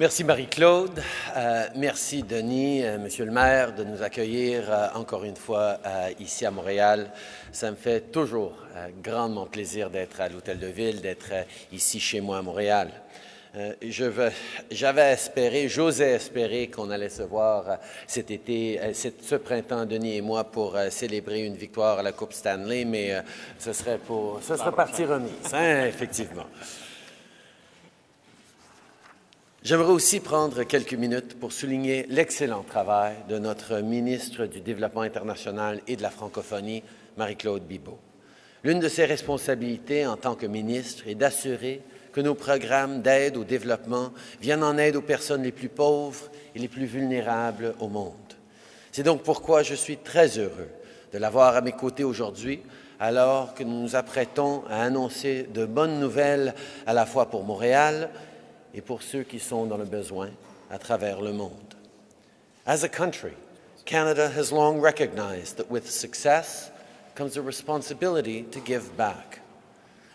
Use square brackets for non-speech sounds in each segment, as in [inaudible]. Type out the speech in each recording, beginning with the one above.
Merci Marie-Claude. Euh, merci Denis, euh, Monsieur le maire, de nous accueillir euh, encore une fois ici à Montréal. Ça me fait toujours grandement plaisir d'être à l'Hôtel de Ville, d'être ici chez moi à Montréal. J'avais espéré, j'osais espérer qu'on allait se voir cet été, ce printemps, Denis et moi, pour célébrer une victoire à la Coupe Stanley, mais ce serait pour, ce serait partie remise, hein, effectivement. [laughs] J'aimerais aussi prendre quelques minutes pour souligner l'excellent travail de notre ministre du Développement international et de la francophonie, Marie-Claude Bibeau. L'une de ses responsabilités en tant que ministre est d'assurer que nos programmes d'aide au développement viennent en aide aux personnes les plus pauvres et les plus vulnérables au monde. C'est donc pourquoi je suis très heureux de l'avoir à mes côtés aujourd'hui alors que nous nous apprêtons à annoncer de bonnes nouvelles à la fois pour Montréal et pour ceux qui sont dans le besoin à travers le monde. As a country, Canada has long recognized that with success comes a responsibility to give back.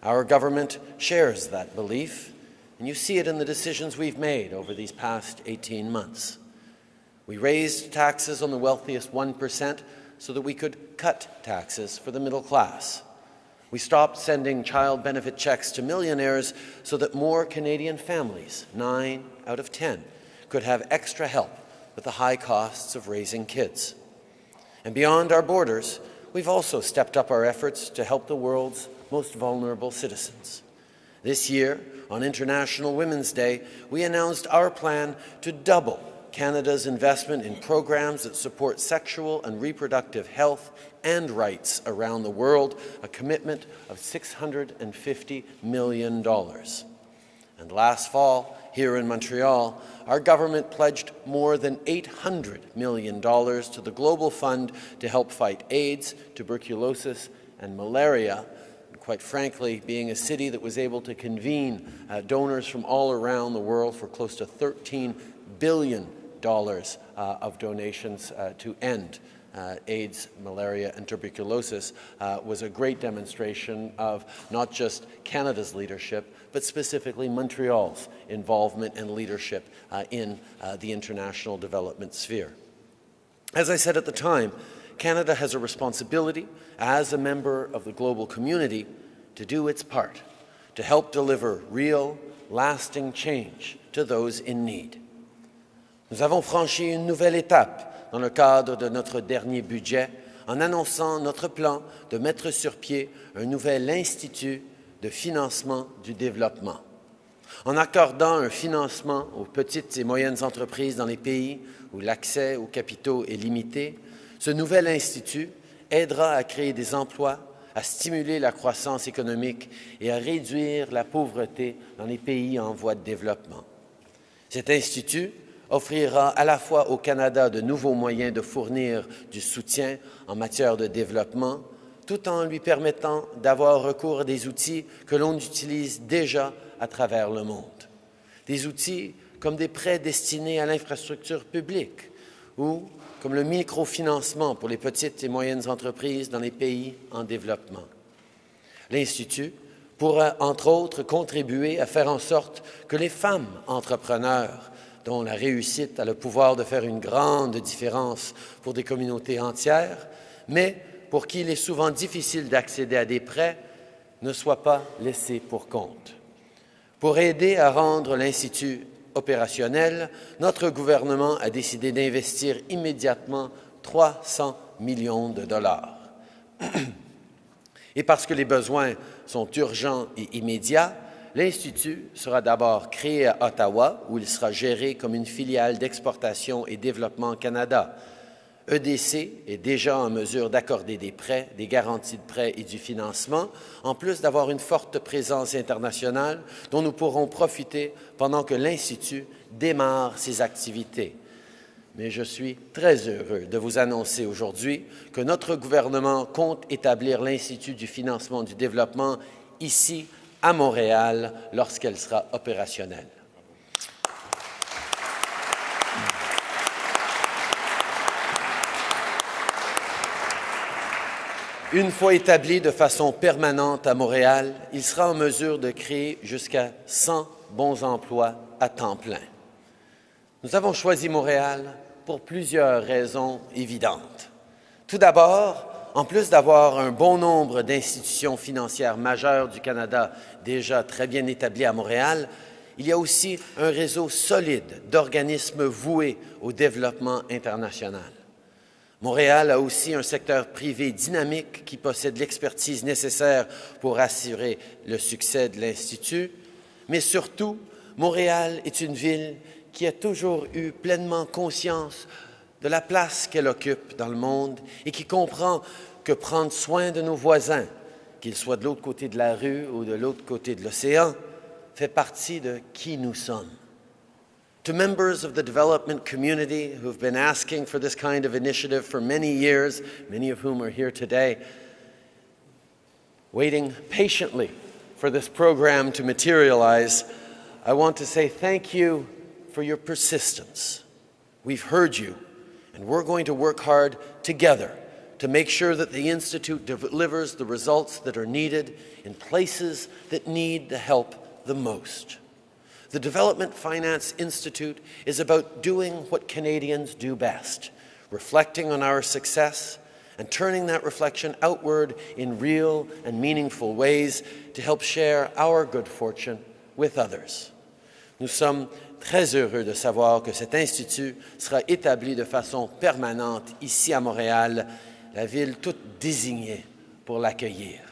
Our government shares that belief, and you see it in the decisions we've made over these past 18 months. We raised taxes on the wealthiest 1% so that we could cut taxes for the middle class. We stopped sending child benefit checks to millionaires so that more Canadian families, nine out of 10, could have extra help with the high costs of raising kids. And beyond our borders, we've also stepped up our efforts to help the world's most vulnerable citizens. This year, on International Women's Day, we announced our plan to double Canada's investment in programs that support sexual and reproductive health and rights around the world, a commitment of $650 million. And last fall, here in Montreal, our government pledged more than $800 million to the Global Fund to help fight AIDS, tuberculosis, and malaria. Quite frankly, being a city that was able to convene uh, donors from all around the world for close to $13 billion uh, of donations uh, to end uh, AIDS, malaria, and tuberculosis uh, was a great demonstration of not just Canada's leadership, but specifically Montreal's involvement and leadership uh, in uh, the international development sphere. As I said at the time, Canada has a responsibility as a member of the global community to do its part to help deliver real, lasting change to those in need. Nous avons franchi une nouvelle étape dans le cadre de notre dernier budget en annonçant notre plan de mettre sur pied un nouvel institut de financement du développement. En accordant un financement aux petites et moyennes entreprises dans les pays où l'accès aux capitaux est limité, ce nouvel institut aidera à créer des emplois, à stimuler la croissance économique et à réduire la pauvreté dans les pays en voie de développement. Cet institut offrira à la fois au Canada de nouveaux moyens de fournir du soutien en matière de développement, tout en lui permettant d'avoir recours à des outils que l'on utilise déjà à travers le monde. Des outils comme des prêts destinés à l'infrastructure publique ou comme le microfinancement pour les petites et moyennes entreprises dans les pays en développement. L'Institut pourra, entre autres, contribuer à faire en sorte que les femmes entrepreneurs dont la réussite a le pouvoir de faire une grande différence pour des communautés entières, mais pour qui il est souvent difficile d'accéder à des prêts, ne soient pas laissés pour compte. Pour aider à rendre l'Institut opérationnel, notre gouvernement a décidé d'investir immédiatement 300 millions de dollars. Et parce que les besoins sont urgents et immédiats, L'Institut sera d'abord créé à Ottawa, où il sera géré comme une filiale d'exportation et développement Canada. EDC est déjà en mesure d'accorder des prêts, des garanties de prêts et du financement, en plus d'avoir une forte présence internationale dont nous pourrons profiter pendant que l'Institut démarre ses activités. Mais je suis très heureux de vous annoncer aujourd'hui que notre gouvernement compte établir l'Institut du financement du développement ici à Montréal lorsqu'elle sera opérationnelle. Une fois établi de façon permanente à Montréal, il sera en mesure de créer jusqu'à 100 bons emplois à temps plein. Nous avons choisi Montréal pour plusieurs raisons évidentes. Tout d'abord, en plus d'avoir un bon nombre d'institutions financières majeures du Canada déjà très bien établies à Montréal, il y a aussi un réseau solide d'organismes voués au développement international. Montréal a aussi un secteur privé dynamique qui possède l'expertise nécessaire pour assurer le succès de l'Institut, mais surtout, Montréal est une ville qui a toujours eu pleinement conscience de la place qu'elle occupe dans le monde et qui comprend que prendre soin de nos voisins, qu'ils soient de l'autre côté de la rue ou de l'autre côté de l'océan, fait partie de qui nous sommes. To members of the development community who have been asking for this kind of initiative for many years, many of whom are here today, waiting patiently for this program to materialize, I want to say thank you for your persistence. We've heard you, and we're going to work hard together to make sure that the Institute delivers the results that are needed in places that need the help the most. The Development Finance Institute is about doing what Canadians do best reflecting on our success and turning that reflection outward in real and meaningful ways to help share our good fortune with others. Nous sommes très heureux de savoir que cet institut sera établi de façon permanente ici à Montréal, la ville toute désignée pour l'accueillir.